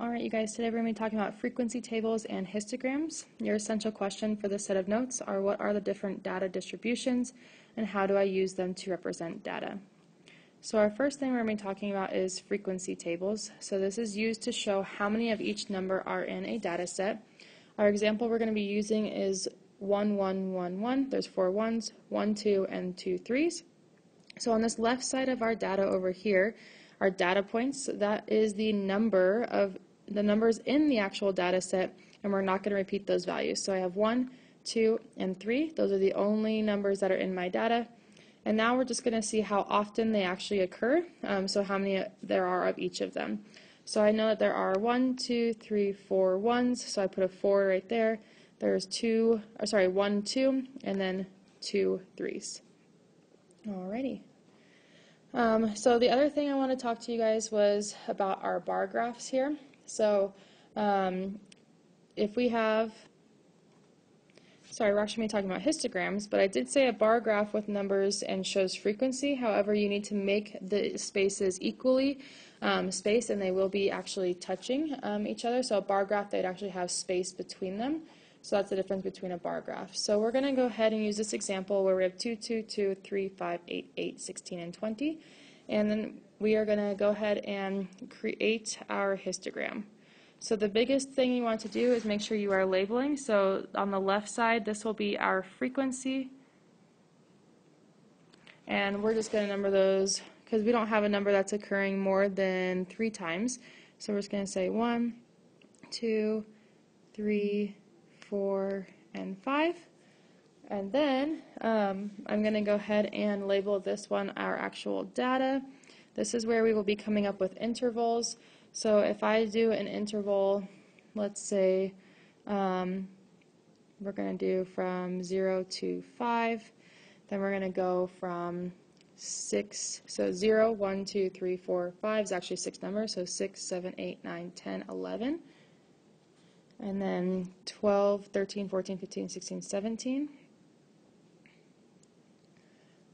Alright you guys, today we're going to be talking about frequency tables and histograms. Your essential question for this set of notes are what are the different data distributions and how do I use them to represent data. So our first thing we're going to be talking about is frequency tables. So this is used to show how many of each number are in a data set. Our example we're going to be using is 1, 1, 1, 1. There's four ones, 1, 2, and two threes. So on this left side of our data over here, our data points, that is the number of the numbers in the actual data set, and we're not going to repeat those values. So I have 1, 2, and 3. Those are the only numbers that are in my data. And now we're just going to see how often they actually occur, um, so how many there are of each of them. So I know that there are one, two, three, four ones, so I put a 4 right there. There's two, or sorry, 1, 2, and then two threes. Alrighty. Um, so the other thing I want to talk to you guys was about our bar graphs here. So um, if we have, sorry, we're actually talking about histograms, but I did say a bar graph with numbers and shows frequency. However, you need to make the spaces equally um, spaced, and they will be actually touching um, each other. So a bar graph, they'd actually have space between them. So that's the difference between a bar graph. So we're going to go ahead and use this example where we have 2, 2, 2, 3, 5, 8, 8, 16, and 20. And then we are going to go ahead and create our histogram. So the biggest thing you want to do is make sure you are labeling. So on the left side, this will be our frequency. And we're just going to number those because we don't have a number that's occurring more than three times. So we're just going to say one, two, three, four, and five. And then um, I'm going to go ahead and label this one our actual data. This is where we will be coming up with intervals. So if I do an interval, let's say um, we're going to do from 0 to 5, then we're going to go from 6, so 0, 1, 2, 3, 4, 5 is actually 6 numbers, so 6, 7, 8, 9, 10, 11 and then 12, 13, 14, 15, 16, 17.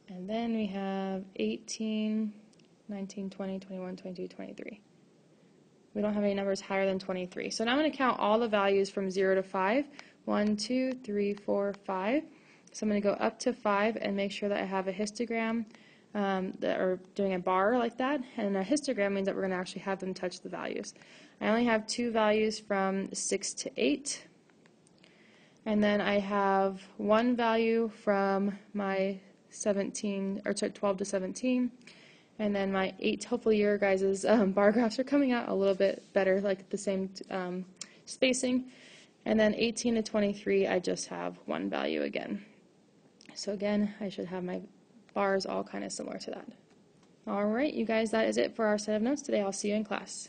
And then we have 18, 19, 20, 21, 22, 23. We don't have any numbers higher than 23. So now I'm going to count all the values from 0 to 5. 1, 2, 3, 4, 5. So I'm going to go up to 5 and make sure that I have a histogram um, that are doing a bar like that. And a histogram means that we're going to actually have them touch the values. I only have two values from 6 to 8. And then I have one value from my 17 or 12 to 17. And then my 8, hopefully your guys' um, bar graphs are coming out a little bit better, like the same um, spacing. And then 18 to 23, I just have one value again. So again, I should have my bars all kind of similar to that. All right, you guys, that is it for our set of notes today. I'll see you in class.